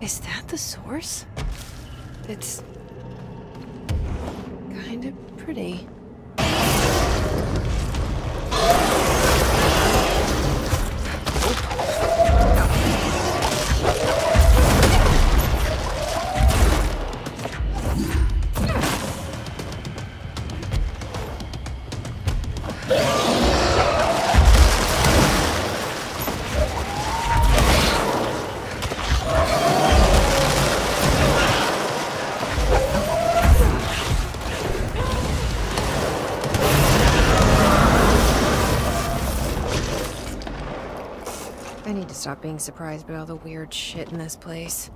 Is that the source? It's kind of pretty. I need to stop being surprised by all the weird shit in this place.